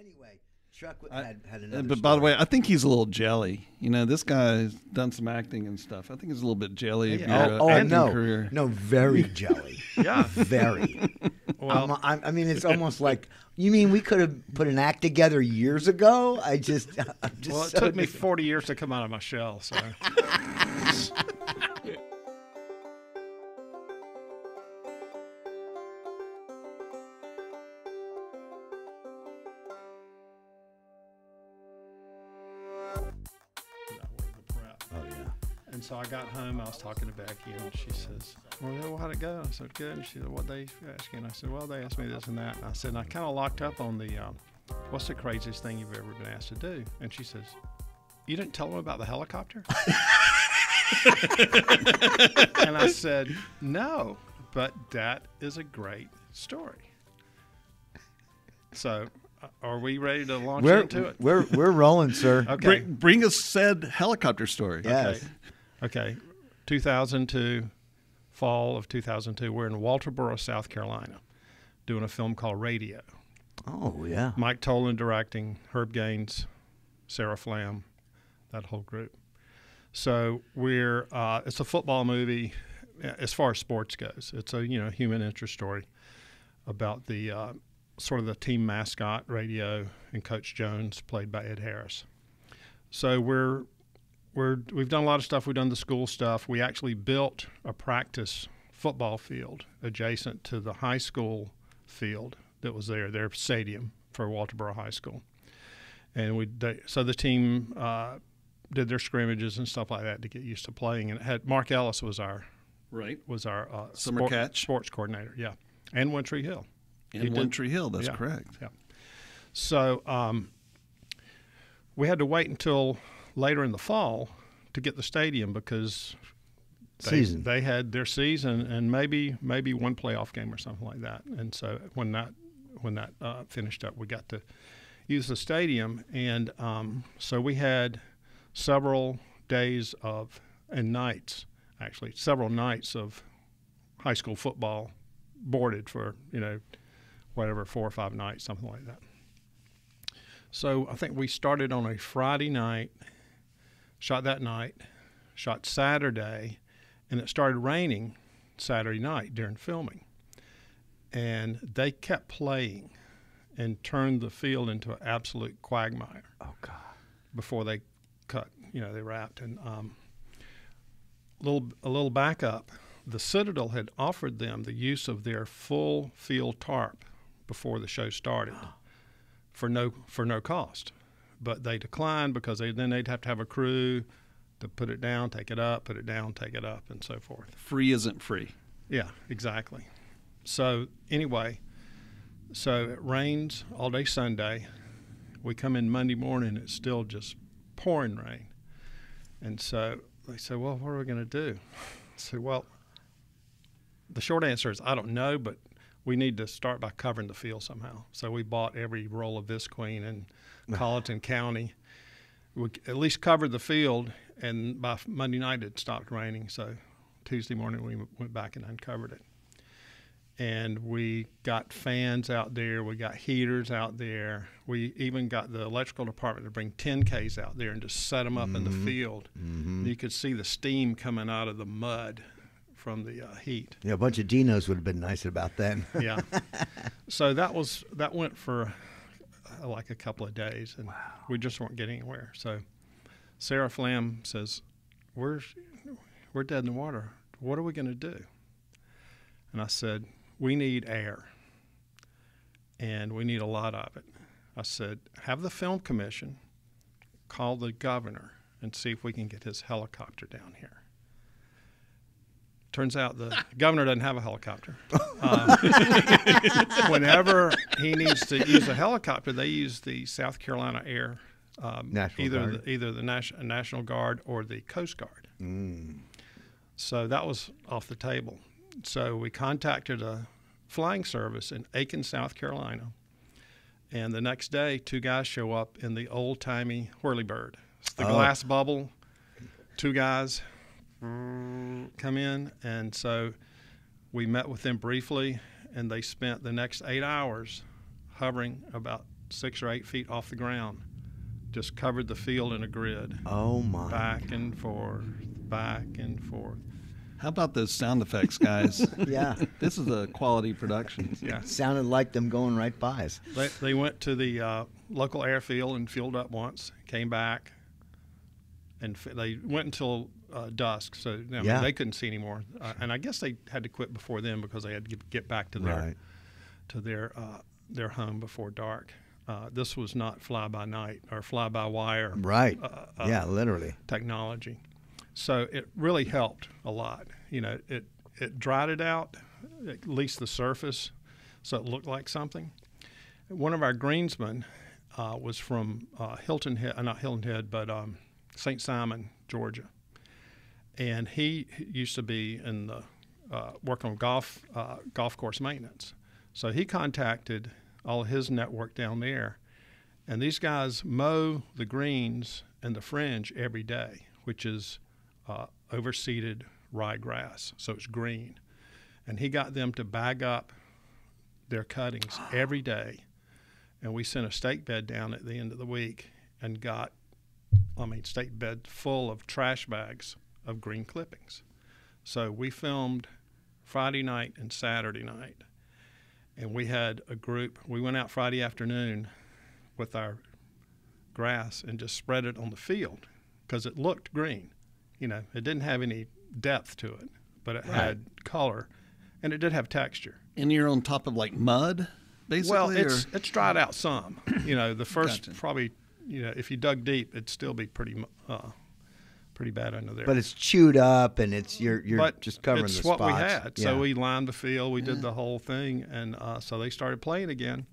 Anyway, Chuck had, had Uh, another. but by the way, I think he's a little jelly. You know, this guy's done some acting and stuff. I think he's a little bit jelly of Yeah. oh, uh, oh no, career. no, very jelly. Yeah. very. Well, I'm, I'm, I mean, it's almost like you mean we could have put an act together years ago. I just, I'm just. well, it so took me 40 years to come out of my shell. So so I got home. I was talking to Becky, and she says, "Well, how'd it go?" I said, "Good." And she said, "What they asked you?" And I said, "Well, they asked me this and that." And I said, and "I kind of locked up on the, um, what's the craziest thing you've ever been asked to do?" And she says, "You didn't tell them about the helicopter?" and I said, "No, but that is a great story." So, uh, are we ready to launch We're into it? we're we're rolling, sir. Okay. Bring, bring us said helicopter story. Yes. Okay. 2002, fall of 2002, we're in Walterboro, South Carolina, doing a film called Radio. Oh yeah. Mike Tollin directing, Herb Gains, Sarah Flam, that whole group. So we're uh, it's a football movie uh, as far as sports goes. It's a you know human interest story about the uh, sort of the team mascot Radio and Coach Jones, played by Ed Harris. So we're we're we've done a lot of stuff. We've done the school stuff. We actually built a practice football field adjacent to the high school field that was there, their stadium for Walterboro High School. And we they, so the team uh, did their scrimmages and stuff like that to get used to playing. And it had Mark Ellis was our Right. was our uh, Summer sport- catch. sports coordinator, yeah, and One Tree Hill. He In did- Hill, that's yeah, correct. Yeah. So um, we had to wait until later in the fall to get the stadium because they, Season. they had their season and maybe maybe one playoff game or something like that. And so when that when that uh, finished up, we got to use the stadium, and um, so we had several days of and nights actually several nights of high school football boarded for you know whatever four or five nights something like that so i think we started on a friday night shot that night shot saturday and it started raining saturday night during filming and they kept playing and turned the field into an absolute quagmire Oh God. before they cut. You know, they wrapped and um, little a little backup. The Citadel had offered them the use of their full field tarp before the show started for no for no cost, but they declined because they, then they'd have to have a crew to put it down, take it up, put it down, take it up, and so forth. Free isn't free. Yeah, exactly. So anyway, so it rains all day Sunday. We come in Monday morning, it's still just pouring rain. And so they said, Well, what are we going to do? I said, Well, the short answer is I don't know, but we need to start by covering the field somehow. So we bought every roll of Visqueen in Colleton County. We at least covered the field, and by Monday night it stopped raining. So Tuesday morning we went back and uncovered it. And we got fans out there, we got heaters out there. We even got the electrical department to bring 10Ks out there and just set them up in the mm-hmm. field. Mm-hmm. You could see the steam coming out of the mud from the uh, heat. Yeah, a bunch of Dinos would have been nice about that. yeah. So that was that went for uh, like a couple of days, and we just weren't getting anywhere. So Sarah Flam says, "We're we're dead in the water. What are we going to do?" And I said, "We need air, and we need a lot of it." I said, "Have the film commission call the governor and see if we can get his helicopter down here." Turns out the governor doesn't have a helicopter. Um, whenever he needs to use a helicopter, they use the South Carolina Air, um, National either Guard. the, either the Nas- National Guard or the Coast Guard. Mm. So that was off the table. So we contacted a flying service in Aiken, South Carolina, and the next day, two guys show up in the old timey whirlybird. It's the Oh. glass bubble. Two guys come in, and so we met with them briefly, and they spent the next eight hours hovering about six or eight feet off the ground, just covered the field in a grid, Oh my. back and forth, back and forth. How about those sound effects, guys? Yeah. this is a quality production. Yeah. Sounded like them going right by us. They, they went to the uh, local airfield and fueled up once, came back, and f- they went until uh, dusk. So Yeah. they couldn't see anymore. Uh, and I guess they had to quit before then because they had to get, back to their Right. to their uh, their home before dark. Uh, this was not fly by night or fly by wire Right. uh, uh, yeah, literally. technology. So it really helped a lot. You know, it it dried it out, at least the surface, so it looked like something. One of our greensmen uh, was from uh, Hilton Head, not Hilton Head, but um, St. Simon, Georgia, and he used to be in the uh, work on golf uh, golf course maintenance. So he contacted all his network down there, and these guys mow the greens and the fringe every day, which is uh, overseeded ryegrass, so it's green. And he got them to bag up their cuttings every day, and we sent a stake bed down at the end of the week and got, I mean, stake bed full of trash bags of green clippings. So we filmed Friday night and Saturday night, and we had a group. We went out Friday afternoon with our grass and just spread it on the field because it looked green. You know, it didn't have any depth to it, but it had color, and it did have texture. And you're on top of like mud, basically. Well, it's or? it's dried out some. You know, the first Gotcha. probably, you know, if you dug deep, it'd still be pretty uh, pretty bad under there. But it's chewed up and it's you're you're but just covering it's the what we had. Yeah. So we lined the field, we did the whole thing, and uh, so they started playing again,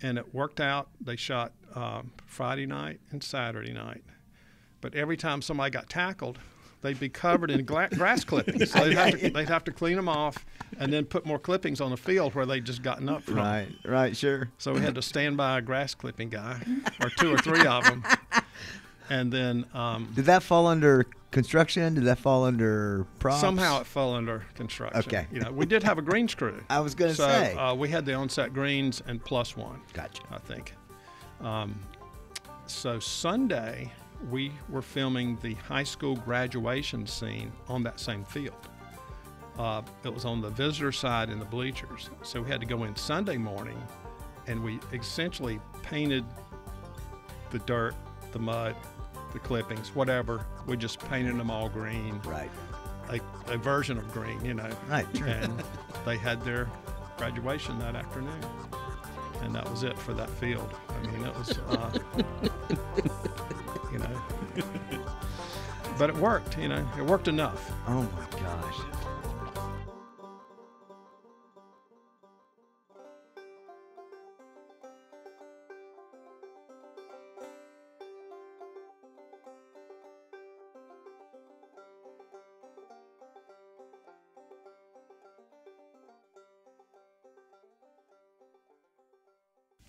and it worked out. They shot um, Friday night and Saturday night, but every time somebody got tackled, they'd be covered in gla- grass clippings. So they'd have, to, they'd have to clean them off, and then put more clippings on the field where they'd just gotten up from. Right, right, sure. So we had to stand by a grass clipping guy, or two or three of them, and then. Um, Did that fall under construction? Did that fall under props? Somehow it fell under construction. Okay. You know, we did have a greens crew. I was gonna so, say. Uh, we had the on-set greens and plus one. Gotcha. I think. Um, so Sunday we were filming the high school graduation scene on that same field. Uh, it was on the visitor side in the bleachers. So we had to go in Sunday morning, and we essentially painted the dirt, the mud, the clippings, whatever. We just painted them all green Right. a, a version of green, you know. Right. And they had their graduation that afternoon, and that was it for that field. I mean, it was, uh, you know, but it worked. You know, it worked enough. Oh my gosh.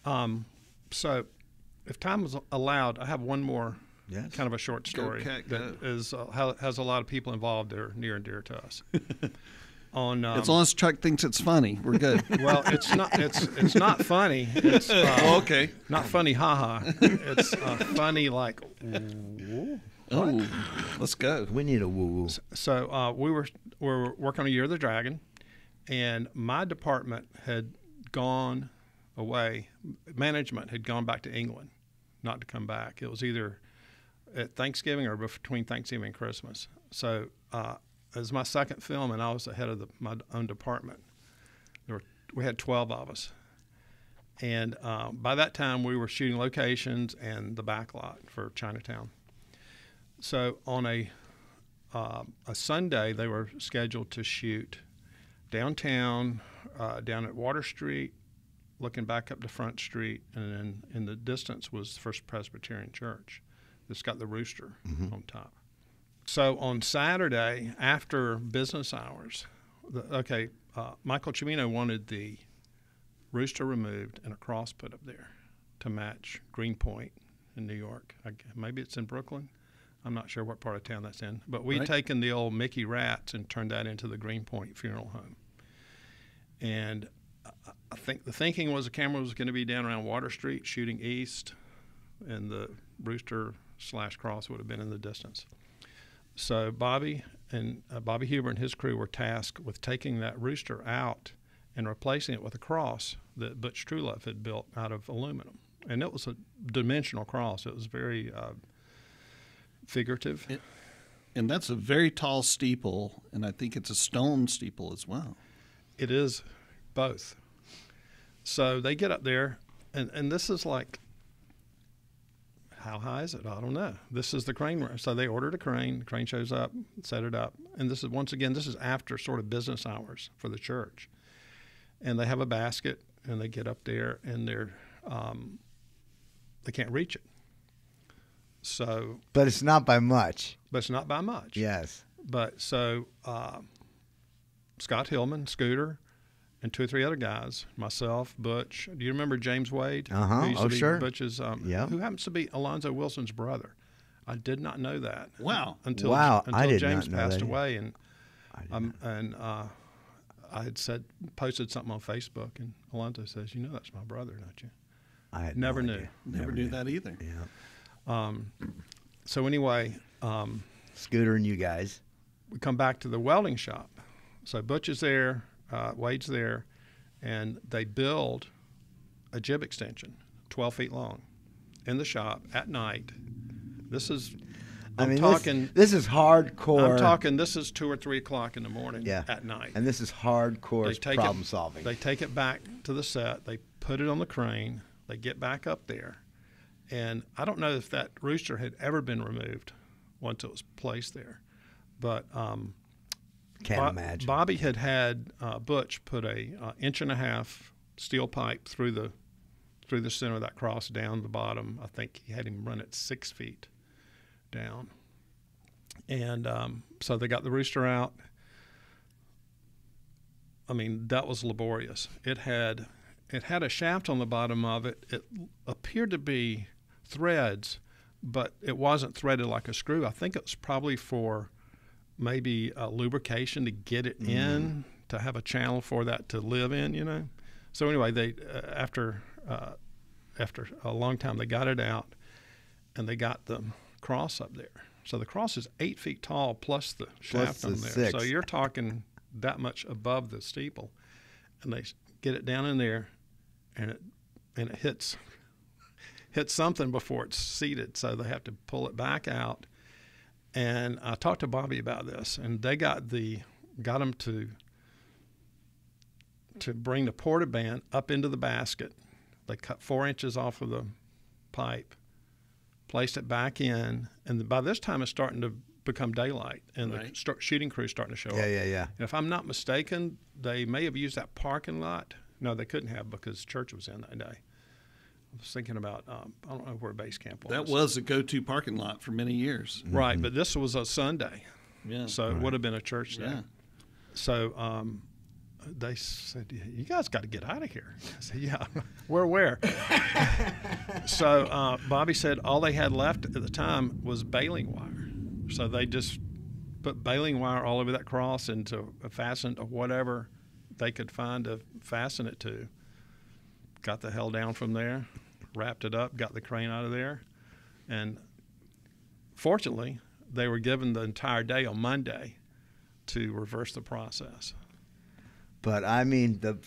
Um, so, if time is allowed, I have one more Yes. kind of a short story cat, that go. is uh, has a lot of people involved that are near and dear to us. On um, as long as Chuck thinks it's funny, we're good. well, it's not it's it's not funny. It's uh, okay. not funny, haha. It's uh, funny like. Oh, let's go. We need a woo woo. So uh, we were we were working on a Year of the Dragon, and my department had gone away. Management had gone back to England, not to come back. It was either at Thanksgiving or between Thanksgiving and Christmas. So uh, it was my second film, and I was the head of the, my own department. Were we had twelve of us, and uh, by that time we were shooting locations and the backlot for Chinatown. So on a uh, a Sunday, they were scheduled to shoot downtown, uh, down at Water Street, looking back up to Front Street, and then in the distance was First Presbyterian Church. That's got the rooster on top. So on Saturday, after business hours, the, okay, uh, Michael Cimino wanted the rooster removed and a cross put up there to match Greenpoint in New York. I, maybe it's in Brooklyn. I'm not sure what part of town that's in. But we'd Right. taken the old Mickey Rats and turned that into the Greenpoint Funeral Home. And I- think the thinking was the camera was going to be down around Water Street shooting east, and the rooster slash cross would have been in the distance. So Bobby and uh, Bobby Huber and his crew were tasked with taking that rooster out and replacing it with a cross that Butch Truelove had built out of aluminum, and it was a dimensional cross. It was very uh, figurative. It- And that's a very tall steeple, and I think it's a stone steeple as well. It is both. So they get up there, and, and this is like, how high is it? I don't know. This is the crane. So they ordered a crane. The crane shows up, set it up, and this is once again this is after sort of business hours for the church, and they have a basket, and they get up there, and they're um, they can't reach it. So, But it's not by much. but it's not by much. Yes. But so uh, Scott Hillman, Scooter, and two or three other guys, myself, Butch. Do you remember James Wade? Uh-huh. Who Oh, sure. Butch's, um, Yeah. who happens to be Alonzo Wilson's brother. I did not know that. Wow. Until Wow, until I did James not know passed that. away, and I did um, and uh, I had said posted something on Facebook, and Alonzo says, "You know that's my brother, don't you?" I had Never no knew. idea. Never, knew that either. Yeah. Um, so anyway, um, Scooter and you guys. we come back to the welding shop. So Butch is there, uh, Wade's there, and they build a jib extension, 12 feet long, in the shop at night. This is, I I'm mean, talking, this, this is hardcore. I'm talking. This is two or three o'clock in the morning Yeah. at night. And this is hardcore problem it, solving. They take it back to the set. They put it on the crane. They get back up there, and I don't know if that rooster had ever been removed once it was placed there, but um, Can't Bo- imagine. Bobby had had uh, Butch put a uh, inch and a half steel pipe through the through the center of that cross down the bottom. I think he had him run it six feet down, and um, so they got the rooster out. I mean, that was laborious. It had it had a shaft on the bottom of it. It appeared to be threads, but it wasn't threaded like a screw. I think it was probably for maybe a lubrication to get it in to have a channel for that to live in. You know. So anyway, they uh, after uh, after a long time they got it out, and they got the cross up there. So the cross is eight feet tall plus the shaft plus the on there. six. So you're talking that much above the steeple, and they get it down in there, and it and it hits hits something before it's seated. So they have to pull it back out. And I talked to Bobby about this, and they got the got them to to bring the porta band up into the basket. They cut four inches off of the pipe, placed it back in, and by this time it's starting to become daylight, and Right. the start, shooting crew's starting to show yeah, up. yeah, yeah. And if I'm not mistaken, they may have used that parking lot. No, they couldn't have because church was in that day. I was thinking about um, I don't know where base camp was. That was a go-to parking lot for many years. right, but this was a Sunday, Yeah. so it would have been a church day. yeah. So um, they said, "You guys got to get out of here." I said, "Yeah, we're where?" so uh, Bobby said all they had left at the time was baling wire. So they just put baling wire all over that cross and to fasten to whatever they could find to fasten it to. Got the hell down from there, wrapped it up, got the crane out of there, and fortunately, they were given the entire day on Monday to reverse the process. But I mean, the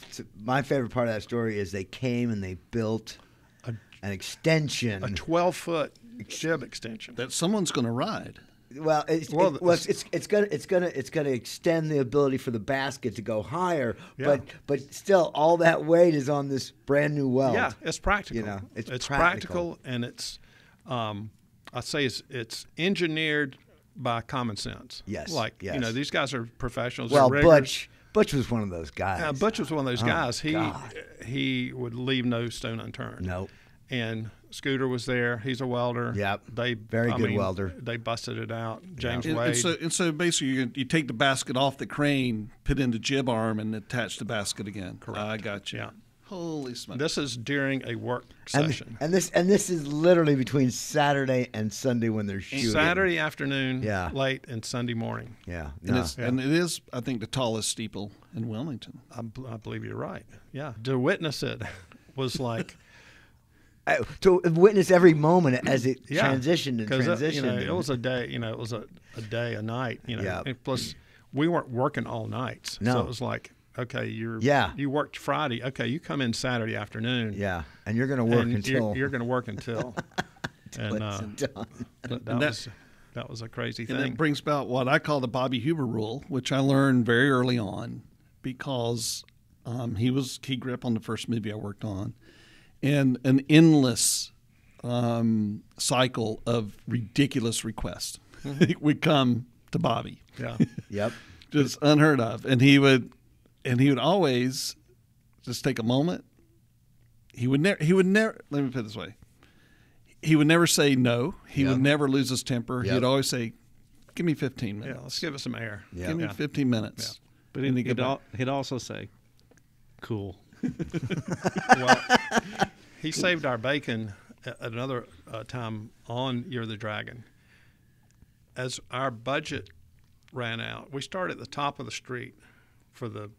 my favorite part of that story is they came and they built A- an extension. A 12 foot jib extension. That someone's going to ride. Well, it's, Well, it- well, it's, it's it's gonna it's gonna it's gonna extend the ability for the basket to go higher. Yeah. But but still, all that weight is on this brand new weld. Yeah, it's practical. You know, it's practical. practical. and it's, um, I say it's it's engineered by common sense. Yes, Like you know, these guys are professionals. Well. Butch Butch was one of those guys. Uh, Butch was one of those Oh, guys. He God. he would leave no stone unturned. Nope. And Scooter was there. He's a welder. Yep. They Very I good mean, welder. They busted it out. James And, Wade. and so, and so basically, you, you take the basket off the crane, put in the jib arm, and attach the basket again. Correct. I got you. Yeah. Holy smokes! This is during a work And, session. and this and this is literally between Saturday and Sunday when they're shooting. Saturday afternoon, Yeah. late, and Sunday morning. Yeah. and, no. it's, and it is, I think, the tallest steeple in Wilmington. I believe you're right. Yeah, to witness it was like I- to witness every moment as it yeah, transitioned and 'cause, uh, transitioned. You know, it was a day. You know, it was a, a day, a night. You know, Yeah. and plus we weren't working all nights. No. so it was like, okay, you're Yeah. you worked Friday. Okay, you come in Saturday afternoon. yeah, and you're going to work until you're, you're going to work until. and uh, done. that, that And that- was that was a crazy And thing. that brings about what I call the Bobby Huber rule, which I learned very early on because um, he was key grip on the first movie I worked on, and an endless um, cycle of ridiculous requests would come to Bobby, yeah, Yep. just unheard of, and he would, and he would always just take a moment. He would never. He would never. Let me put it this way. He would never say no. He Yeah. would never lose his temper. Yep. He'd always say, "Give me 15 minutes." yeah. Let's give it some air. Yeah. Give me Yeah. 15 minutes. But he'd, he'd go he'd, back. al- he'd also say, "Cool." well, he saved our bacon at another uh, time on Year of the Dragon. As our budget ran out, we started at the top of the street for the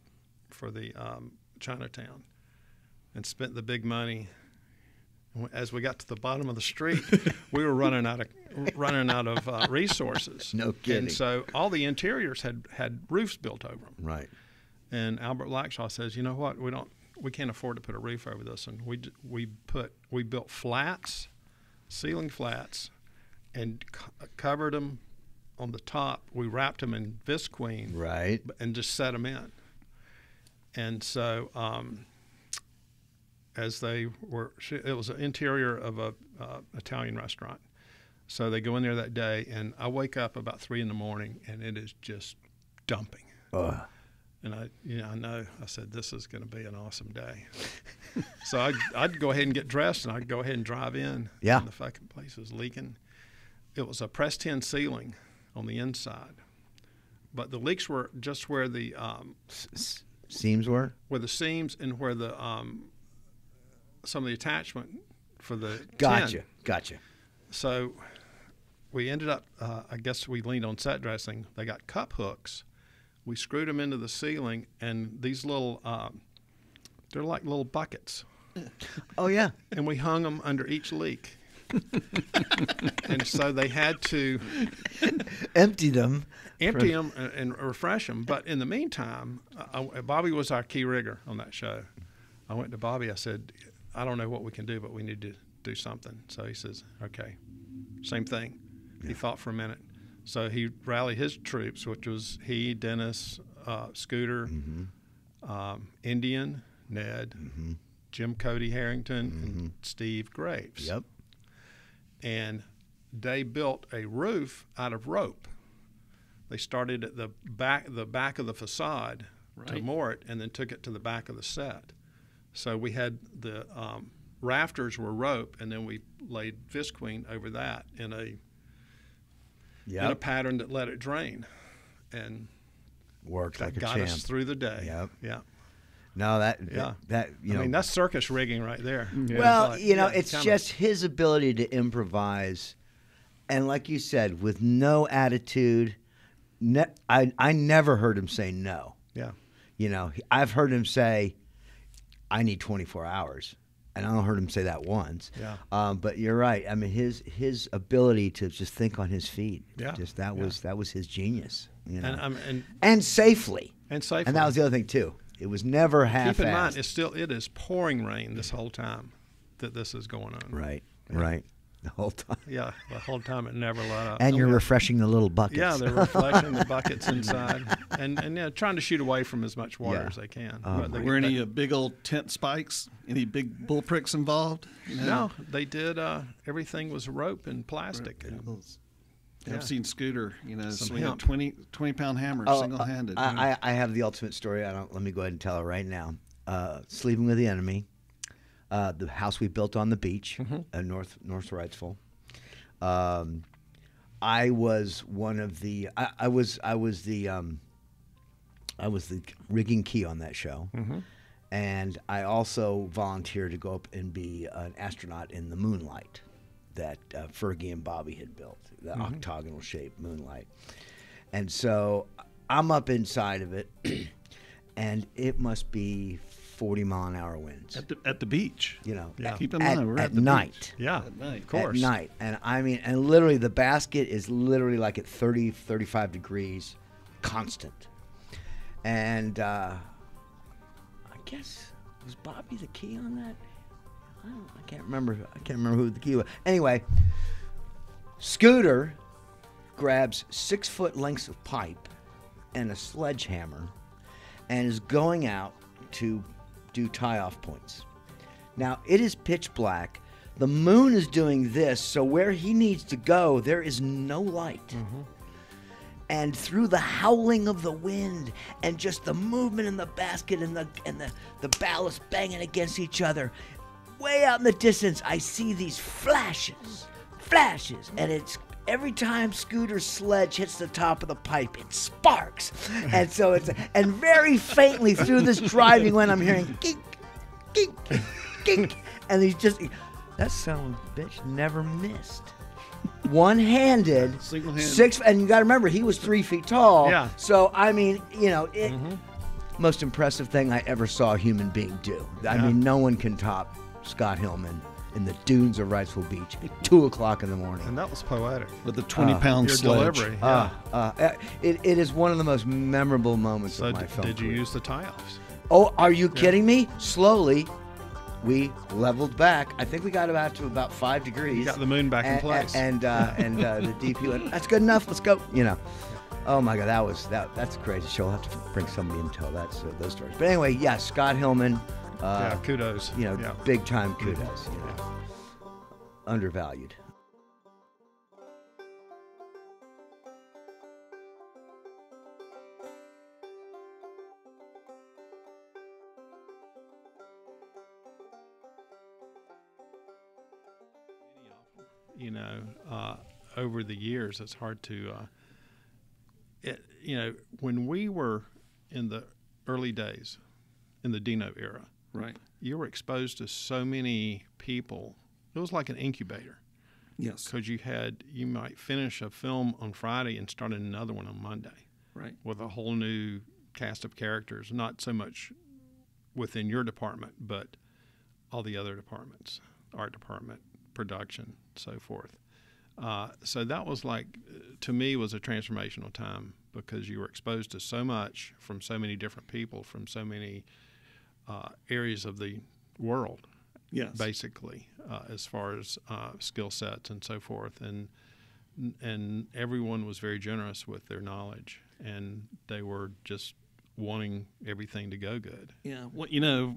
for the um, Chinatown, and spent the big money. As we got to the bottom of the street, we were running out of running out of uh, resources. No kidding. And so all the interiors had had roofs built over them. Right. And Albert Blackshaw says, you know what, we don't, we can't afford to put a roof over this, and we we put we built flats, ceiling flats, and c- covered them on the top. We wrapped them in visqueen, Right. and just set them in. And so, um, as they were, it was an interior of a uh, Italian restaurant. So they go in there that day, and I wake up about three in the morning, and it is just dumping. Ugh. And I, you know, I know. I said this is going to be an awesome day. so I'd, I'd go ahead and get dressed, and I'd go ahead and drive in. Yeah. And the fucking place was leaking. It was a press tin ceiling on the inside, but the leaks were just where the um, s- seams were. where the seams and where the um, some of the attachment for the Gotcha. tin. Gotcha. So we ended up, uh, I guess we leaned on set dressing. They got cup hooks. We screwed them into the ceiling, and these little, um, they're like little buckets. Oh yeah. And we hung them under each leak. and so they had to Empty them. empty them and, and refresh them. But in the meantime, I, Bobby was our key rigger on that show. I went to Bobby. I said, I don't know what we can do, but we need to do something. So he says, okay, same thing. He thought for a minute. So he rallied his troops, which was he, Dennis, uh, Scooter, um, Indian, Ned, Jim Cody Harrington, and Steve Graves Yep. and they built a roof out of rope. They started at the back the back of the facade to Right. moor it, and then took it to the back of the set. So we had the um, rafters were rope, and then we laid visqueen over that in a in a pattern that let it drain, and Worked that like a got champ. us through the day. Yep. Yeah. No, that Yeah. that you I mean that's circus rigging right there. Mm-hmm. well, Like, you know, yeah, it's kinda. just his ability to improvise, and like you said, with no attitude. Ne- I I never heard him say no. yeah. You know, I've heard him say, "I need 24 hours," and I don't heard him say that once. Yeah. Um, but you're right. I mean, his his ability to just think on his feet. Yeah, Just that yeah. was that was his genius. You know, And um, and and safely. and safely. And that was the other thing too. It was never half. Keep in mind, it's still it is pouring rain this whole time that this is going on. right, right, the whole time. Yeah, the whole time it never let up. And you're refreshing the little buckets. yeah, they're reflecting the buckets inside, and and yeah, trying to shoot away from as much water Yeah. as they can. Oh, But they- Were any uh, big old tent spikes? Any big bull pricks involved? You no, they did. Uh, everything was rope and plastic. Yeah, and- Yeah. I've seen Scooter, you know, Some swing a hemp. 20, 20 pound hammer Oh, single handed. I, I, I have the ultimate story. I don't. Let me go ahead and tell it right now. Uh, sleeping with the enemy. Uh, the house we built on the beach, uh, north North Wrightsville. Um, I was one of the. I, I was. I was the. Um, I was the rigging key on that show, and I also volunteered to go up and be an astronaut in the Moonlight that uh, Fergie and Bobby had built, the octagonal shaped Moonlight. And so I'm up inside of it, and it must be 40 mile an hour winds. At the, at the beach. You know, Yeah. Keep in at, mind, we're at at the night. beach. Yeah, At night. of course. At night. And I mean, and literally the basket is literally like at 30, 35 degrees constant. And uh, I guess, was Bobby the key on that? I, don't, I can't remember. I can't remember who the key was. Anyway, Scooter grabs six foot lengths of pipe and a sledgehammer and is going out to do tie off points. Now it is pitch black. The moon is doing this, so where he needs to go, there is no light. Mm-hmm. And through the howling of the wind and just the movement in the basket and the and the, the ballast banging against each other, way out in the distance, I see these flashes, flashes, and it's every time Scooter's sledge hits the top of the pipe, it sparks, and so it's and very faintly through this driving wind, I'm hearing gink, gink, gink, and he's just that son of a bitch never missed. One-handed, Single-handed. six, and you got to remember he was three feet tall. Yeah. So I mean, you know, it, mm-hmm. most impressive thing I ever saw a human being do. I Yeah. mean, no one can top Scott Hillman in the dunes of Wrightsville Beach at two o'clock in the morning. And that was poetic. With the 20 Uh, pound Your sledge. delivery. Uh, yeah. uh, it, it is one of the most memorable moments so of my d- film. did you career. use the tie-offs? Oh, are you kidding me? Slowly, we leveled back. I think we got about to about five degrees. You got the moon back in place. And uh, and uh, the DP went. That's good enough. Let's go. You know. Oh my God, that was that. That's a crazy show. I'll have to bring somebody and tell that so those stories. But anyway, yeah, Scott Hillman. Uh, yeah, kudos. You know, yeah. big time kudos. You know, undervalued. you know, uh, over the years, it's hard to, uh, it, you know, when we were in the early days, in the Dino era, Right. you were exposed to so many people. It was like an incubator Yes. because you had, you might finish a film on Friday and start another one on Monday Right. with a whole new cast of characters, not so much within your department, but all the other departments, art department, production, so forth. Uh, so that was like, to me, was a transformational time because you were exposed to so much from so many different people from so many uh, areas of the world Yes. basically, uh, as far as uh, skill sets and so forth. And and everyone was very generous with their knowledge, and they were just wanting everything to go good. Yeah. Well, you know,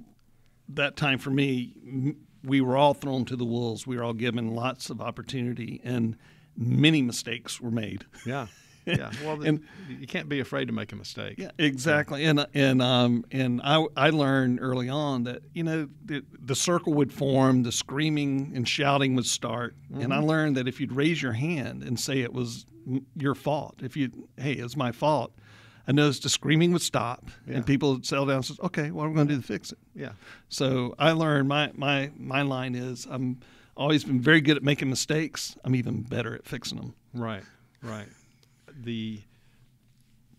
that time for me, we were all thrown to the wolves. We were all given lots of opportunity, and many mistakes were made. Yeah, yeah. Well, And- you can't be afraid to make a mistake. Yeah, exactly. And and um and I I learned early on that you know the, the circle would form, the screaming and shouting would start, and I learned that if you'd raise your hand and say it was your fault, if you hey it's my fault, I noticed the screaming would stop Yeah. and people would settle down and says okay what are we going to do to fix it? Yeah. So I learned my my my line is I'm always been very good at making mistakes. I'm even better at fixing them. Right, right. The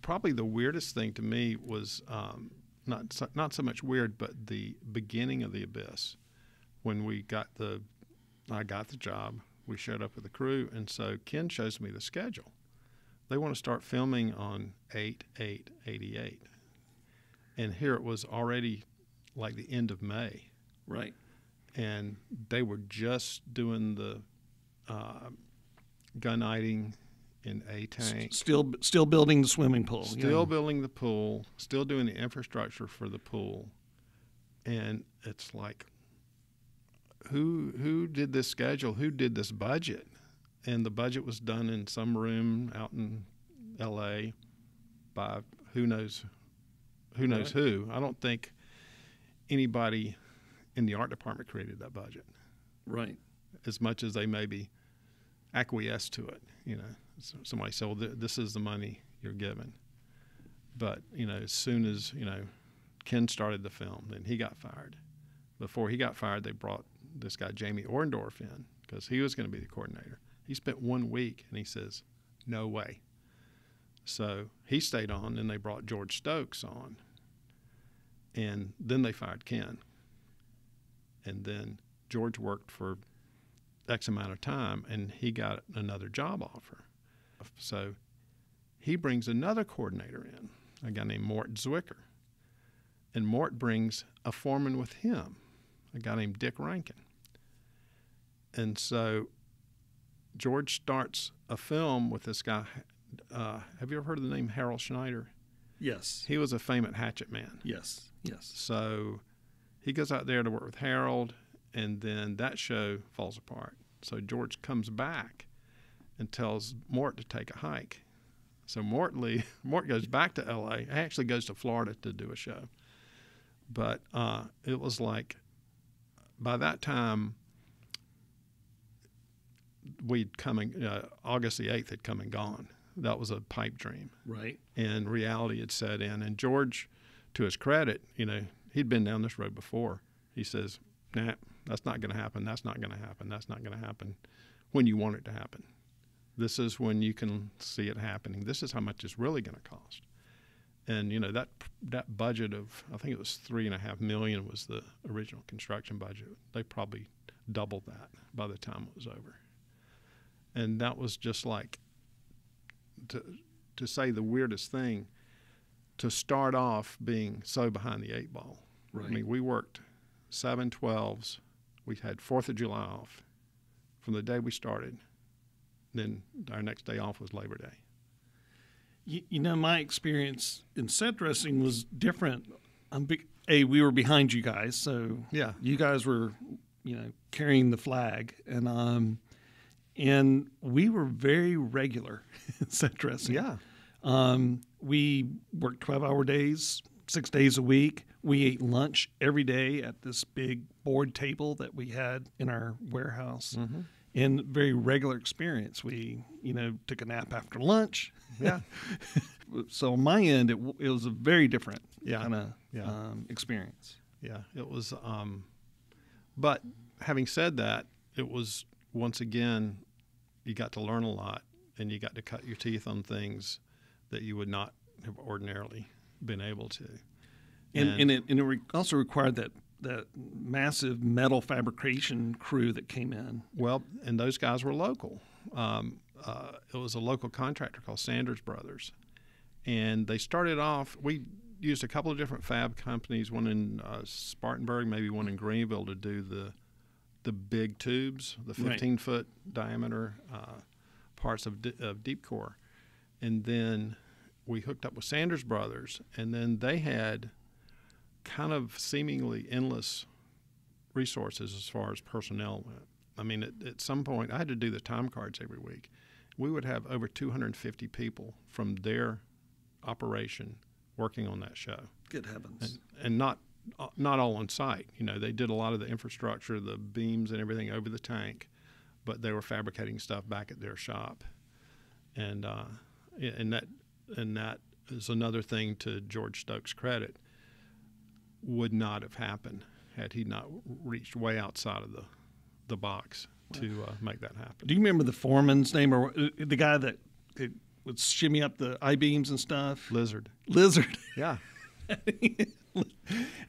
probably the weirdest thing to me was um, not so, not so much weird, but the beginning of the abyss when we got the I got the job. We showed up with the crew, and so Ken shows me the schedule. They want to start filming on eight eight eighty eight, and here it was already like the end of May Right. and they were just doing the uh, gun in a tank, Still still building the swimming pool. still know. building the pool, still doing the infrastructure for the pool, and it's like, who who did this schedule? Who did this budget? And the budget was done in some room out in L.A. by who knows who knows who. I don't think anybody in the art department created that budget right. as much as they maybe acquiesced to it. You know, S- somebody said, "Well, th- this is the money you're given," but you know, as soon as you know Ken started the film. Then he got fired. Before he got fired, they brought this guy Jamie Orndorff in because he was going to be the coordinator. He spent one week and he says, "No way." So he stayed on, and they brought George Stokes on, and then they fired Ken. And then George worked for X amount of time, and he got another job offer. So he brings another coordinator in, a guy named Mort Zwicker. And Mort brings a foreman with him, a guy named Dick Rankin. And so George starts a film with this guy. Uh, have you ever heard of the name Harold Schneider? Yes. He was a famous hatchet man. Yes. Yes. So he goes out there to work with Harold, and then that show falls apart. So George comes back and tells Mort to take a hike. So Mort Lee, Mort goes back to L.A. He actually goes to Florida to do a show. But uh, it was like by that time we'd come and uh, August the eighth had come and gone. That was a pipe dream Right. and reality had set in. And George, to his credit, you know, he'd been down this road before. He says, "Nah, that's not going to happen. That's not going to happen. That's not going to happen." When you want it to happen, this is when you can see it happening. This is how much it's really going to cost. And you know that that budget of I think it was three and a half million was the original construction budget. They probably doubled that by the time it was over. And that was just like to to say the weirdest thing to start off being so behind the eight ball. Right. I mean, we worked seven twelves. We had Fourth of July off from the day we started. Then our next day off was Labor Day. You, you know, my experience in set dressing was different. I'm big, a we were behind you guys, so Yeah. you guys were, you know, carrying the flag, and um, and we were very regular in set dressing. Um, we worked 12 hour days, six days a week. We ate lunch every day at this big board table that we had in our warehouse. And very regular experience. We, you know, took a nap after lunch. Yeah. So on my end, it, it was a very different Yeah. kind of Yeah. um, experience. Yeah, it was. Um, but having said that, it was once again, you got to learn a lot, and you got to cut your teeth on things that you would not have ordinarily been able to. And, And- and, it, and it re- also required that, that massive metal fabrication crew that came in. Well, and those guys were local. Um, uh, it was a local contractor called Sanders Brothers, and they started off. We used a couple of different fab companies, one in uh, Spartanburg, maybe one in Greenville, to do the the big tubes, the Right. 15 foot diameter uh, parts of, di- of deep core, and then we hooked up with Sanders Brothers, and then they had kind of seemingly endless resources as far as personnel went. I mean, at, at some point, I had to do the time cards every week. We would have over 250 people from their operation working on that show, Good heavens. and, and not uh, not all on site. You know, they did a lot of the infrastructure, the beams and everything over the tank, but they were fabricating stuff back at their shop, and uh, and that and that is another thing to George Stokes' credit. Would not have happened had he not reached way outside of the the box to uh, make that happen. Do you remember the foreman's name or uh, the guy that could, would shimmy up the I beams and stuff? Lizard. Lizard. Yeah.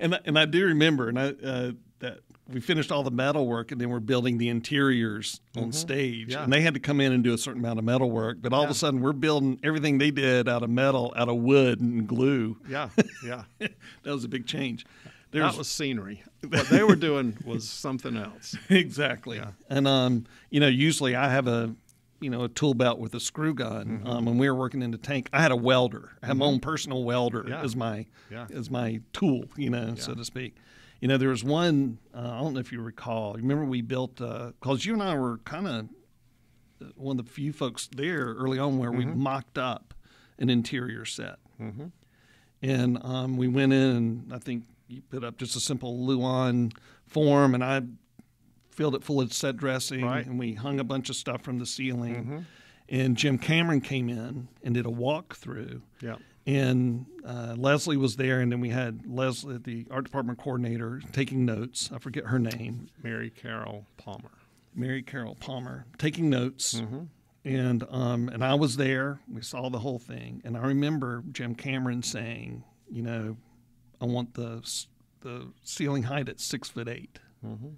and I, and I do remember, and I uh, that we finished all the metal work, and then we're building the interiors on stage, Mm-hmm. Yeah. and they had to come in and do a certain amount of metal work. But all of a sudden, we're building everything they did out of metal, out of wood and glue. Yeah. Yeah. that was a big change. There that was scenery. What they were doing was something else. exactly. And um, you know, usually I have a you know a tool belt with a screw gun. Mm-hmm. Um, when we were working in the tank, I had a welder. I had my own personal welder Yeah. as my Yeah. as my tool, you know, so to speak. You know, there was one. Uh, I don't know if you recall. Remember we built uh, because you and I were kind of uh, one of the few folks there early on where we mm-hmm. mocked up an interior set. Mm-hmm. And um, we went in, and I think you put up just a simple Luan form, and I filled it full of set dressing, Right. and we hung a bunch of stuff from the ceiling. Mm-hmm. And Jim Cameron came in and did a walkthrough. Yeah. And uh, Leslie was there, and then we had Leslie, the art department coordinator, taking notes. I forget her name, Mary Carol Palmer. Mary Carol Palmer, taking notes. Mm-hmm. And um, and I was there. We saw the whole thing, and I remember Jim Cameron saying, you know, I want the the ceiling height at six foot 8 Mm-hmm.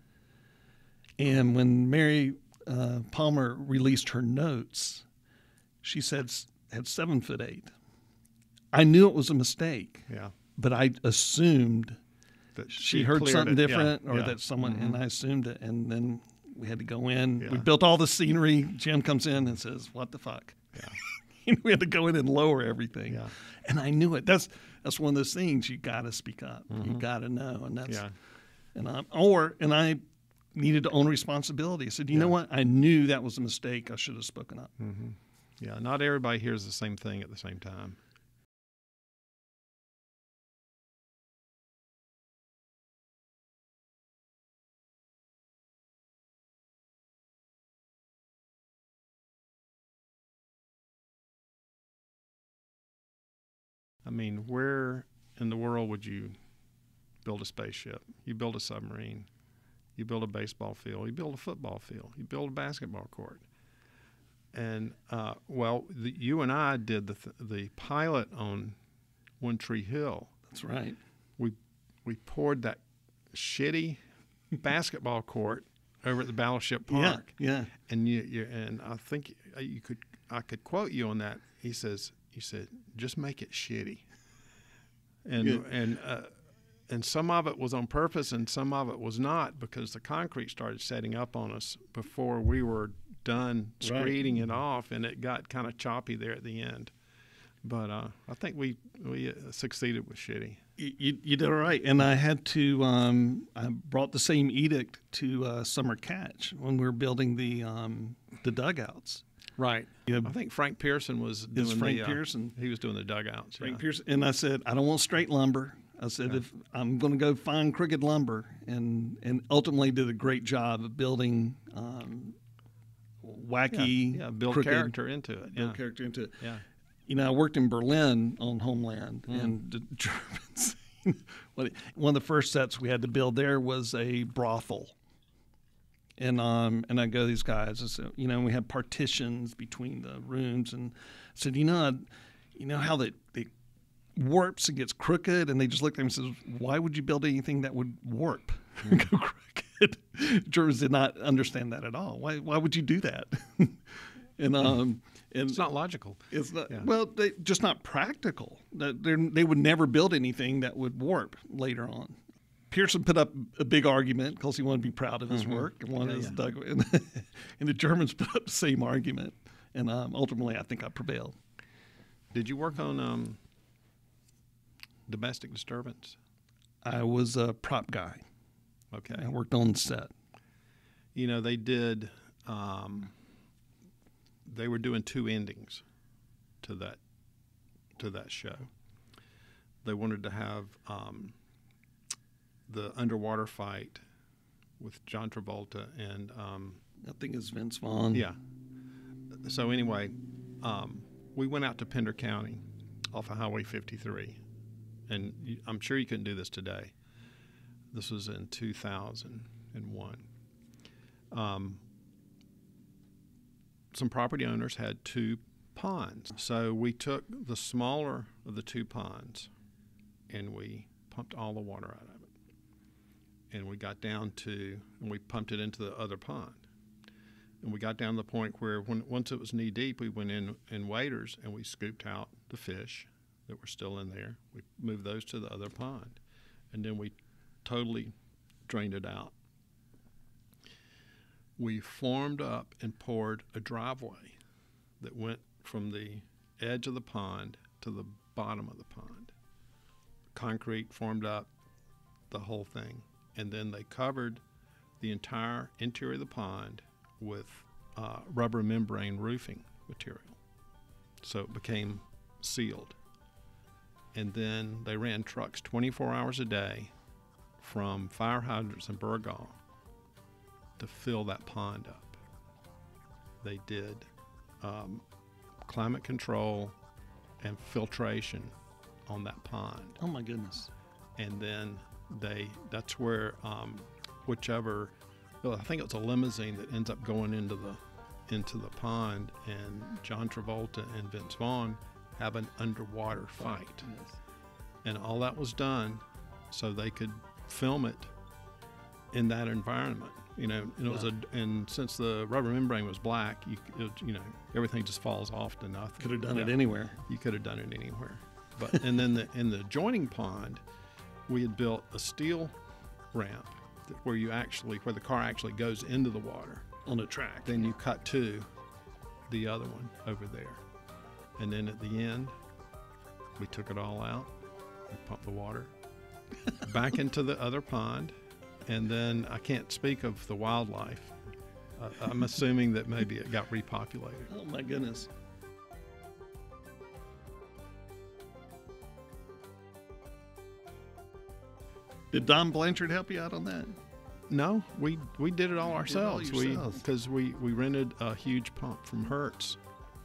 And when Mary uh, Palmer released her notes, she said had seven foot eight. I knew it was a mistake, Yeah. but I assumed That she heard something it. Yeah, different or yeah. Mm-hmm. that someone, and I assumed it. And then we had to go in. We built all the scenery. Jim comes in and says, "What the fuck?" Yeah. we had to go in and lower everything. Yeah. And I knew it. That's that's one of those things you got to speak up. You got to know, and that's Mm-hmm. Yeah. and I or and I needed to own responsibility. I said, you know what? I knew that was a mistake. I should have spoken up. Yeah. Not everybody hears the same thing at the same time. I mean, where in the world would you build a spaceship? You build a submarine. You build a baseball field. You build a football field. You build a basketball court. And uh, well, the, you and I did the th- the pilot on One Tree Hill. That's right. We we poured that shitty basketball court over at the Battleship Park Yeah. Yeah. and you, you and I think you could I could quote you on that. He says he said just make it shitty, and Yeah. and uh, and some of it was on purpose and some of it was not because the concrete started setting up on us before we were done Right. screeding it off, and it got kind of choppy there at the end. But uh, I think we we uh, succeeded with shitty. You, you, you did all right. And I had to, um, I brought the same edict to uh, Summer Catch when we were building the, um, the dugouts. Right. Yeah. I think Frank Pearson was doing Frank the, uh, Pearson. He was doing the dugouts. Frank yeah. Pearson. And I said, I don't want straight lumber. I said, if I'm going to go find crooked lumber, and and ultimately did a great job of building um, wacky, yeah, build crooked- character into it. build character into it. Yeah. You know, I worked in Berlin on Homeland, Mm. and the Germans. one of the first sets we had to build there was a brothel. And um and I go to these guys. I said, you know, we had partitions between the rooms, and I said, you know, you know how that it warps and gets crooked, and they just looked at me and says, why would you build anything that would warp and go crooked? Germans did not understand that at all. Why why would you do that? and um and It's not logical. it's not Yeah. well, they, just not practical. They're- they would never build anything that would warp later on. Pearson put up a big argument because he wanted to be proud of his work, and one Mm-hmm. Yeah, is yeah. Doug, and, and the Germans put up the same argument, and um, ultimately, I think I prevailed. Did you work on um, domestic disturbance? I was a prop guy. Okay. I worked on set. You know, they did. Um, they were doing two endings to that to that show. They wanted to have um, the underwater fight with John Travolta and um, I think it's Vince Vaughn. Yeah. So anyway, um, we went out to Pender County off of Highway 53, and you, I'm sure you couldn't do this today. This was in 2001. Um, some property owners had two ponds, so we took the smaller of the two ponds, and we pumped all the water out of it, and we got down to, and we pumped it into the other pond and we got down to the point where when once it was knee deep, we went in in waders and we scooped out the fish that were still in there. We moved those to the other pond, and then we totally drained it out. We formed up and poured a driveway that went from the edge of the pond to the bottom of the pond. Concrete formed up the whole thing, and then they covered the entire interior of the pond with uh, rubber membrane roofing material. So it became sealed. And then they ran trucks 24 hours a day from fire hydrants in Burgaw to fill that pond up. They did um, climate control and filtration on that pond Oh my goodness. and then they that's where um, whichever well, I think it was a limousine that ends up going into the into the pond and John Travolta and Vince Vaughn have an underwater fight yes. and all that was done so they could film it in that environment you know and it was a and since the rubber membrane was black you it, you know everything just falls off to nothing Could have done it anywhere. you could have done it anywhere. But and then the, in the joining pond, we had built a steel ramp that, where you actually where the car actually goes into the water. On a track. Then you cut to the other one over there, and then at the end, we took it all out. We pumped the water back into the other pond, and then I can't speak of the wildlife. Uh, I'm assuming that maybe it got repopulated. Oh my goodness. Did Don Blanchard help you out on that? No, we we did it all did it all ourselves. we because we we rented a huge pump from Hertz.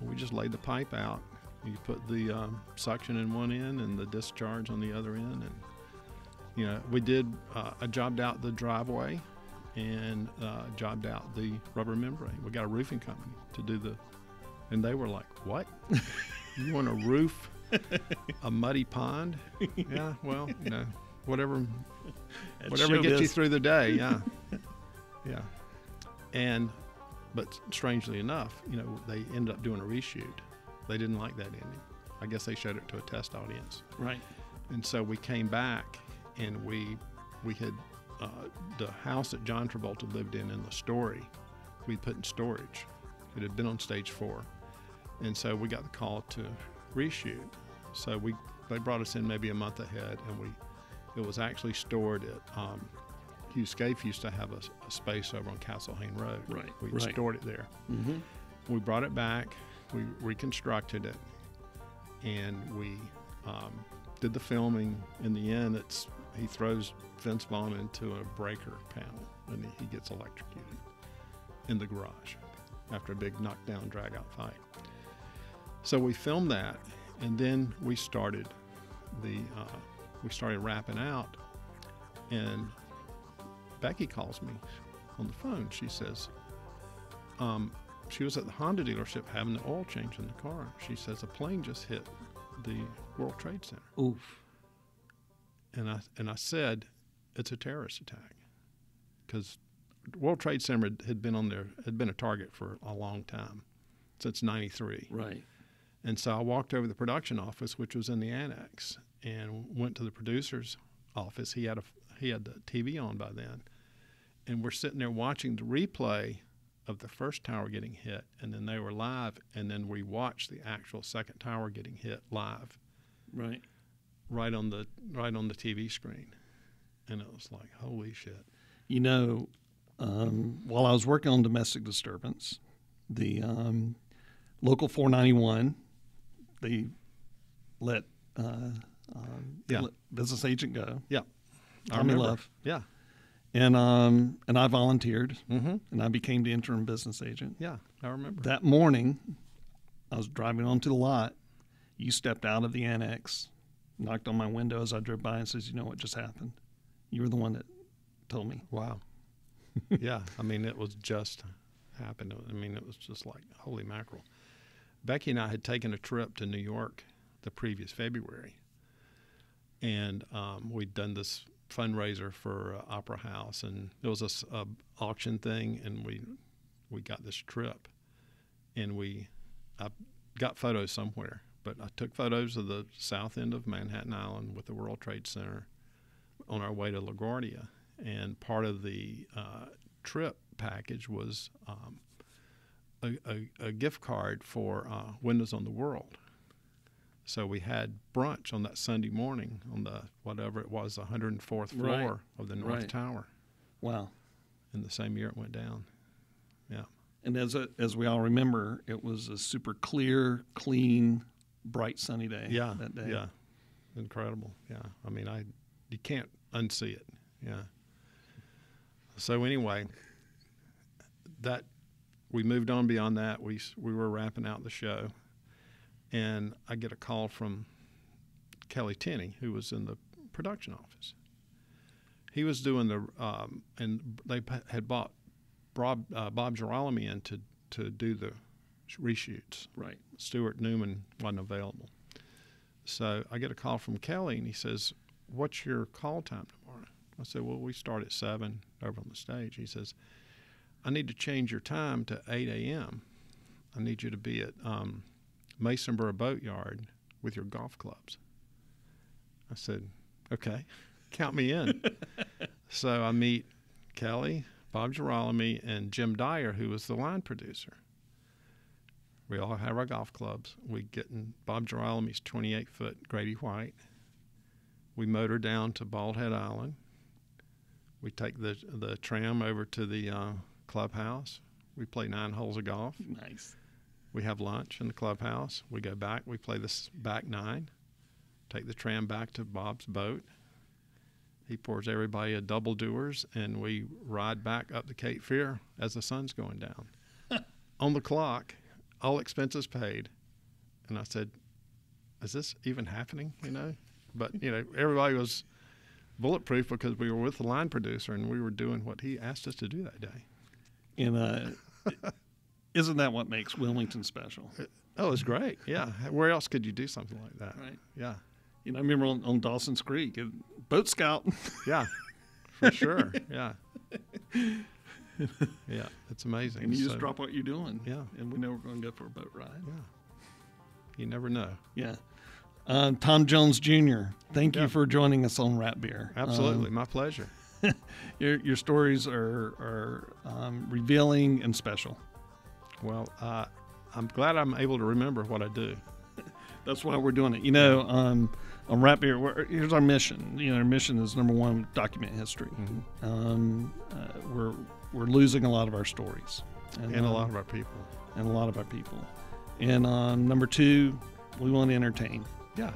We just laid the pipe out. You put the um, suction in one end and the discharge on the other end, and you know we did. Uh, I jobbed out the driveway, and uh, jobbed out the rubber membrane. We got a roofing company to do the, and they were like, "What? you want to roof a muddy pond? yeah, well, you know, whatever Whatever gets you through the day yeah. Yeah. And but strangely enough you know they ended up doing a reshoot. They didn't like that ending. I guess they showed it to a test audience. Right. and so we came back and we we had uh, the house that john travolta lived in in the story we put in storage. It had been on stage four. And so we got the call to reshoot. So we they brought us in maybe a month ahead and we it was actually stored at um, Hugh Scaife used to have a, a space over on Castle Hayne Road. Right, We right. stored it there. Mm-hmm. We brought it back. We reconstructed it, and we um, did the filming. In the end, it's he throws Vince Vaughn into a breaker panel, and he gets electrocuted in the garage after a big knockdown, drag out fight. So we filmed that, and then we started the uh, we started wrapping out, and Becky calls me on the phone. She says, um, she was at the Honda dealership having the oil change in the car. She says a plane just hit the World Trade Center, Oof. and I and I said it's a terrorist attack because World Trade Center had- been on there had been a target for a long time since '93. Right. And so I walked over to the production office, which was in the annex, and went to the producer's office. He had a he had the TV on by then, and we're sitting there watching the replay of the first tower getting hit, and then they were live, and then we watched the actual second tower getting hit live, Right. right on the right on the TV screen, and it was like holy shit. You know, um, while I was working on domestic disturbance, the um, local 491, they let, uh, um, Yeah. business agent go. Yeah, I Tommy. Love. Yeah, And um, and I volunteered, mm-hmm. and I became the interim business agent. yeah, I remember. That morning, I was driving onto the lot. You stepped out of the annex, knocked on my window as I drove by, and says, "You know what just happened? You were the one that told me." Wow. yeah, I mean, it was just happened. I mean, it was just like holy mackerel. Becky and I had taken a trip to New York the previous February, and um, we'd done this fundraiser for uh, Opera House, and it was a, a auction thing, and we we got this trip, and we I got photos somewhere, but I took photos of the south end of Manhattan Island with the World Trade Center on our way to LaGuardia, and part of the uh, trip package was um, a, a, a gift card for uh, Windows on the World. So we had brunch on that Sunday morning on the whatever it was, 104th floor Right. of the North Right. Tower. Wow. In the same year it went down. Yeah. And as a, as we all remember, it was a super clear, clean, bright, sunny day. Yeah. that day. Yeah. Incredible. Yeah. I mean, I you can't unsee it. Yeah. So anyway, that we moved on beyond that. We we were wrapping out the show, and I get a call from Kelly Tenney, who was in the production office. He was doing the, um, and they had bought Bob, uh, Bob Girolami in to, to do the reshoots. Right. Stuart Newman wasn't available. So I get a call from Kelly, and he says, "What's your call time tomorrow?" I said, "Well, we start at seven over on the stage." He says, "I need to change your time to eight a.m. I need you to be at um, Masonboro Boatyard with your golf clubs." I said, "Okay, count me in." so I meet Kelly, Bob Girolami, and Jim Dyer, who was the line producer. We all have our golf clubs. We get in Bob Girolami's 28 foot Grady White. We motor down to Bald Head Island. We take the the tram over to the uh, clubhouse. We play nine holes of golf. Nice. We have lunch in the clubhouse. We go back. We play this back nine. Take the tram back to Bob's boat. He pours everybody a double Dewar's, and we ride back up the Cape Fear as the sun's going down. On the clock, all expenses paid. And I said, "Is this even happening?" You know, but you know, everybody was bulletproof because we were with the line producer and we were doing what he asked us to do that day. And uh, isn't that what makes Wilmington special? Oh, it's great. Yeah. Where else could you do something like that? Right. Yeah. You know, I remember on, on Dawson's Creek, boat scout. Yeah. For sure. Yeah. Yeah. It's amazing. and you just drop what you're doing. Yeah. And we know we're going to go for a boat ride. Yeah. You never know. Yeah. Uh, Tom Jones Jr., thank Yeah. you for joining us on Wrap Beer. Absolutely. Um, My pleasure. your, your stories are, are um, revealing and special. Well, uh, I'm glad I'm able to remember what I do. That's why we're doing it. You know, um, on Wrap Beer, here's our mission. You know, our mission is number one, document history. Um, uh, we're we're losing a lot of our stories, And a um, lot of our people. and a lot of our people. And um, number two, we want to entertain. Yeah.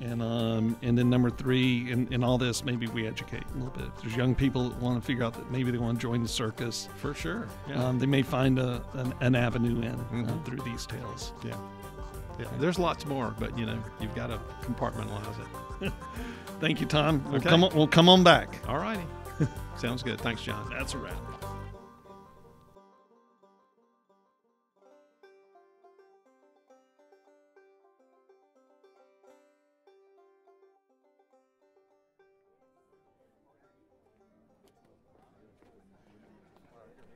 And um, and then number three, in, in all this, maybe we educate a little bit. If there's young people that want to figure out that maybe they want to join the circus, For sure. Yeah. um, they may find a, an, an avenue in uh, Mhm. through these tales. yeah. Yeah. There's lots more, but you know, you've got to compartmentalize it. Thank you, Tom. We'll Okay. come on, we'll come on back. All righty. Sounds good. Thanks, John. That's a wrap.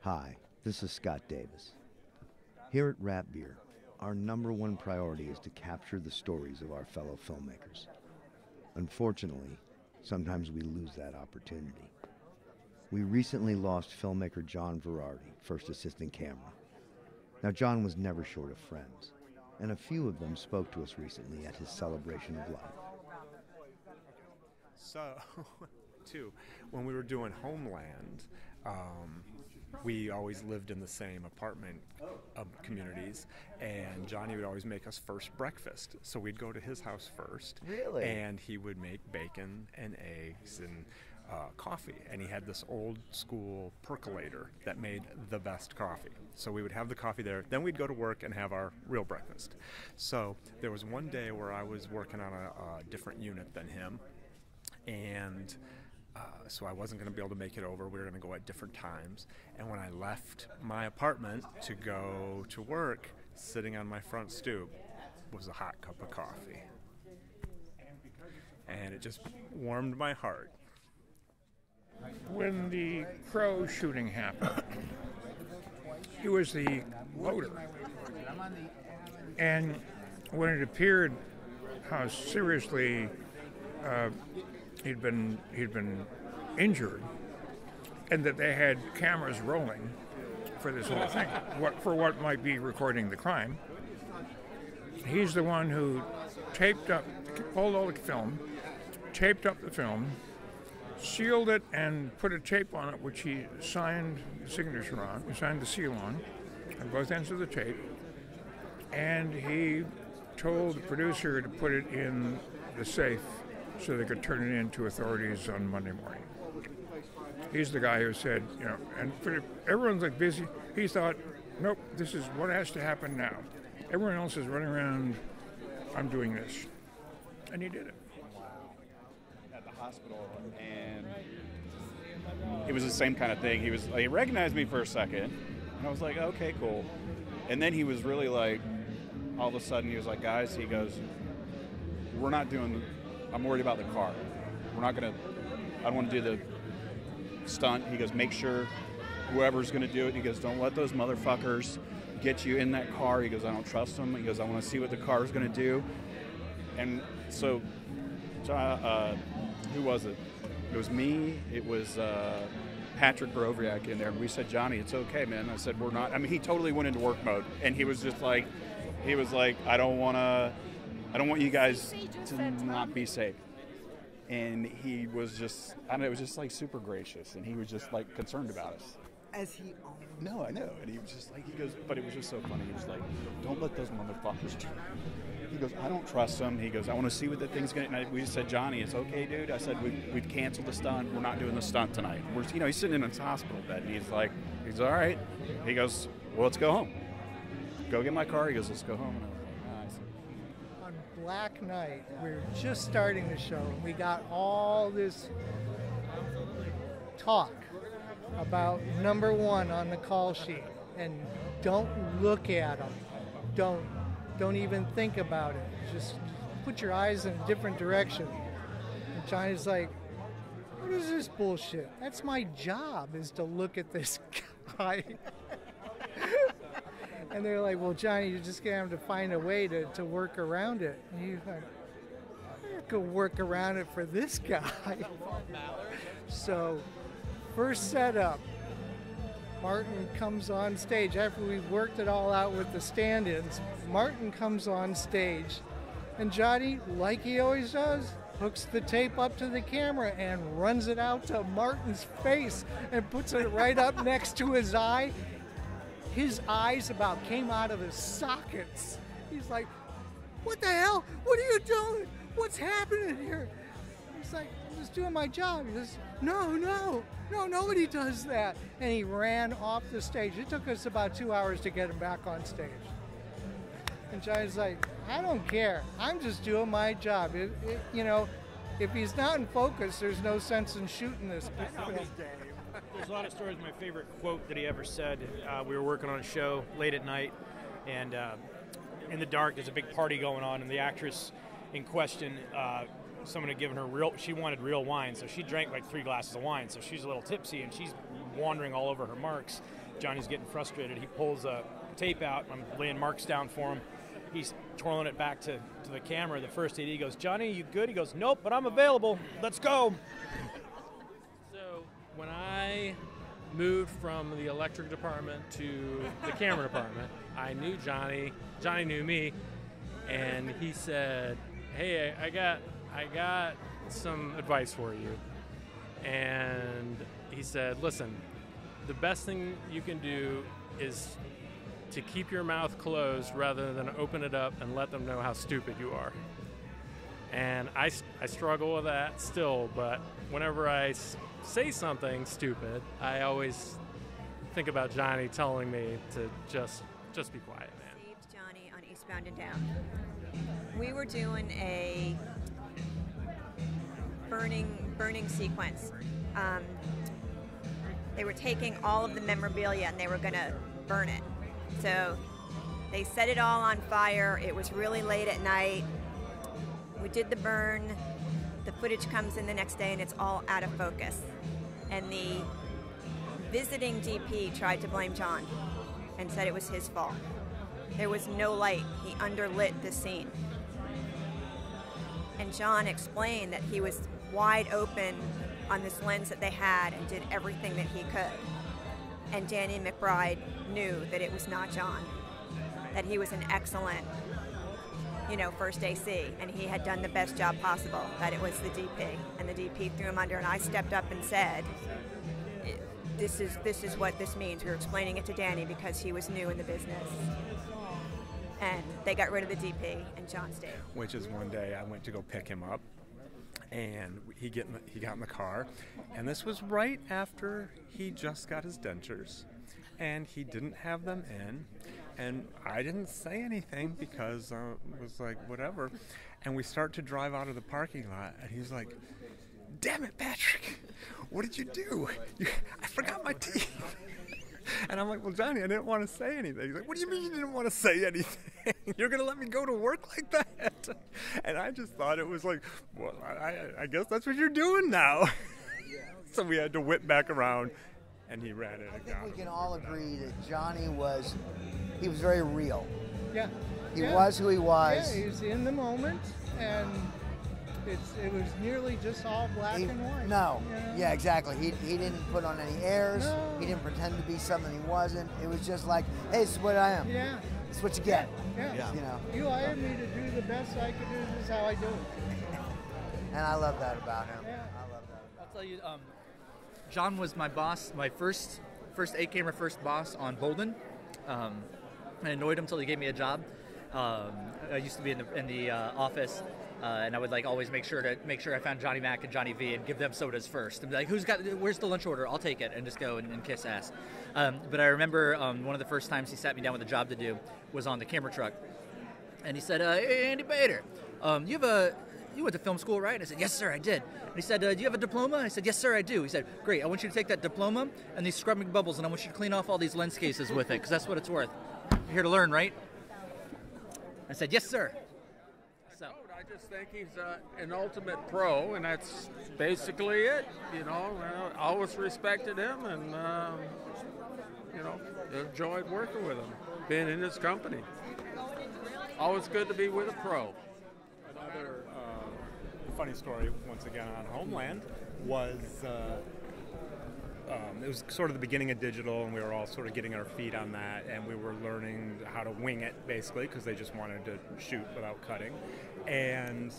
Hi, this is Scott Davis. Here at Wrap Beer, our number one priority is to capture the stories of our fellow filmmakers. Unfortunately, sometimes we lose that opportunity. We recently lost filmmaker John Verardi, first assistant camera. Now, John was never short of friends, and a few of them spoke to us recently at his celebration of life. So, too, when we were doing Homeland, um, we always lived in the same apartment uh, communities, and Johnny would always make us first breakfast. So we'd go to his house first, Really? and he would make bacon and eggs and uh, coffee. And he had this old school percolator that made the best coffee. So we would have the coffee there. Then we'd go to work and have our real breakfast. So there was one day where I was working on a, a different unit than him, and uh, so I wasn't going to be able to make it over. We were going to go at different times. And when I left my apartment to go to work, sitting on my front stoop was a hot cup of coffee. And it just warmed my heart. when the crow shooting happened, he was the loader. And when it appeared how seriously uh, he'd been he'd been injured, and that they had cameras rolling for this whole thing, what for what might be recording the crime, he's the one who taped up, pulled all the film, taped up the film, sealed it and put a tape on it, which he signed the signature on, he signed the seal on, on both ends of the tape, and he told the producer to put it in the safe so they could turn it in to authorities on Monday morning. He's the guy who said, you know, and for, everyone's like busy. He thought, nope, this is what has to happen now. Everyone else is running around I'm doing this. And he did it. at the hospital, and it was the same kind of thing. He was he recognized me for a second, and I was like, okay, cool. And then he was really like, all of a sudden, he was like, guys, he goes, we're not doing. I'm worried about the car. We're not gonna. I don't want to do the stunt. He goes, make sure whoever's gonna do it. He goes, don't let those motherfuckers get you in that car. He goes, I don't trust them. He goes, I want to see what the car is gonna do. And so uh, who was it? It was me. It was uh, Patrick Broviak in there. And we said, Johnny, it's okay, man. I said, we're not. I mean, he totally went into work mode, and he was just like, he was like, I don't want to, I don't want you guys to not be safe. And he was just, I don't know, it was just like super gracious, and he was just like concerned about us. As he No, I know. And he was just like, he goes, but it was just so funny. He was like, don't let those motherfuckers it. He goes, I don't trust them. He goes, I want to see what the thing's going to. And I, we just said, Johnny, it's okay, dude. I said, we, we've canceled the stunt. We're not doing the stunt tonight. We're, you know, he's sitting in his hospital bed, and he's like, he's all right. He goes, well, let's go home. Go get my car. He goes, let's go home. And I was like, nice. on Black Knight, we were just starting the show, and we got all this talk about number one on the call sheet, and don't look at them. Don't don't even think about it. Just put your eyes in a different direction. And Johnny's like, "What is this bullshit? That's my job is to look at this guy." And they're like, well, Johnny, you're just going to have to find a way to, to work around it. And he's like, going to work around it for this guy. so, first setup, Martin comes on stage. After we've worked it all out with the stand ins, Martin comes on stage. And Johnny, like he always does, hooks the tape up to the camera and runs it out to Martin's face and puts it right up next to his eye his eyes about came out of his sockets. He's like, What the hell? What are you doing? What's happening here? He's like, I'm just doing my job. He goes, No, no, no, nobody does that. And he ran off the stage. It took us about two hours to get him back on stage. And Johnny's like, I don't care. I'm just doing my job. It, it, you know, if he's not in focus, there's no sense in shooting this. There's a lot of stories. My favorite quote that he ever said. Uh, we were working on a show late at night, and uh, in the dark, there's a big party going on, and the actress in question, uh, someone had given her real. She wanted real wine, so she drank like three glasses of wine. So she's a little tipsy, and she's wandering all over her marks. Johnny's getting frustrated. He pulls a tape out. I'm laying marks down for him. He's twirling it back to, to the camera. The first AD he goes, Johnny, you good? He goes, Nope, but I'm available. Let's go. I moved from the electric department to the camera department, I knew Johnny. Johnny knew me, and he said, "Hey, I got I got some advice for you." And he said, "Listen, the best thing you can do is to keep your mouth closed rather than open it up and let them know how stupid you are." And I, I struggle with that still, but whenever I say something stupid, I always think about Johnny telling me to just just be quiet, man. Saved Johnny on Eastbound and Down. We were doing a burning burning sequence. Um, they were taking all of the memorabilia and they were going to burn it. So they set it all on fire. It was really late at night. We did the burn. The footage comes in the next day and it's all out of focus. And the visiting DP tried to blame John and said it was his fault. There was no light. He underlit the scene. And John explained that he was wide open on this lens that they had and did everything that he could. And Danny McBride knew that it was not John, that he was an excellent, you know, first AC, and he had done the best job possible, that it was the DP. And the DP threw him under, and I stepped up and said, this is this is what this means. We were explaining it to Danny because he was new in the business. And they got rid of the DP, and John stayed. which is one day I went to go pick him up, and he get the, he got in the car, and this was right after he just got his dentures, and he didn't have them in, And I didn't say anything because uh, it was like, whatever. And we start to drive out of the parking lot, and he's like, Damn it, Patrick, what did you do? You, I forgot my teeth. And I'm like, well, Johnny, I didn't want to say anything. He's like, what do you mean you didn't want to say anything? You're going to let me go to work like that? And I just thought it was like, well, I, I guess that's what you're doing now. so we had to whip back around, and he ran it I think we can all agree that Johnny was, he was very real. Yeah. He Yeah. was who he was. Yeah, he was in the moment, and it's it was nearly just all black He- and white. no, you know? yeah, exactly. He, he didn't put on any airs. No. He didn't pretend to be something he wasn't. It was just like, hey, this is what I am. Yeah. This is what you get. Yeah. You know, You hired me to do the best I could do. This is how I do it. and I love that about him. Yeah. I love that. I'll tell you, um, John was my boss, my first first eight camera first boss on Bolden. Um, I annoyed him until he gave me a job. Um, I used to be in the in the uh, office, uh, and I would like always make sure to make sure I found Johnny Mac and Johnny V and give them sodas first. And be like, "Who's got? Where's the lunch order? I'll take it," and just go and, and kiss ass. Um, but I remember um, one of the first times he sat me down with a job to do was on the camera truck, and he said, uh, "Hey, Andy Bader, um, you have a you went to film school, right?" And I said, "Yes, sir, I did." And he said, uh, "Do you have a diploma?" I said, "Yes, sir, I do." He said, "Great. I want you to take that diploma and these scrubbing bubbles, and I want you to clean off all these lens cases with it, because that's what it's worth. You're here to learn, right?" I said, "Yes, sir." So I just think he's uh, an ultimate pro, and that's basically it. You know, I always respected him, and um, you know, enjoyed working with him, being in his company. Always good to be with a pro. Another funny story, once again on Homeland, was uh, um, it was sort of the beginning of digital, and we were all sort of getting our feet on that, and we were learning how to wing it basically because they just wanted to shoot without cutting. And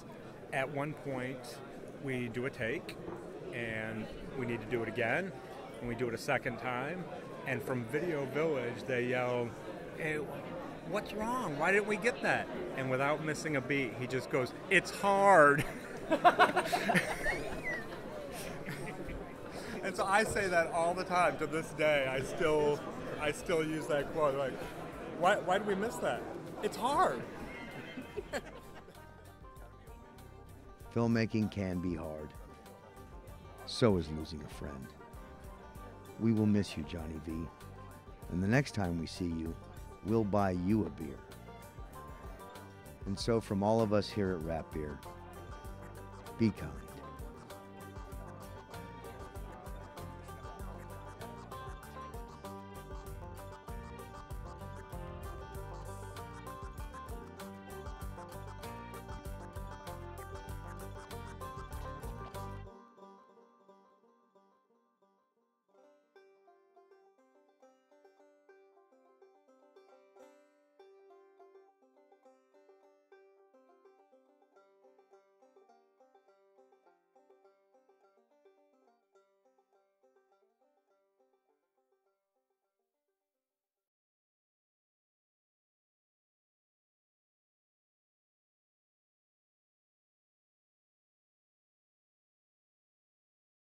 at one point, we do a take, and we need to do it again, and we do it a second time, and from Video Village they yell, "Hey, what's wrong? Why didn't we get that?" And without missing a beat, he just goes, "It's hard." and so I say that all the time to this day. I still, I still use that quote. Like, why, why did we miss that? It's hard. Filmmaking can be hard. So is losing a friend. We will miss you, Johnny V. And the next time we see you, we'll buy you a beer. And so, from all of us here at Wrap Beer, be kind.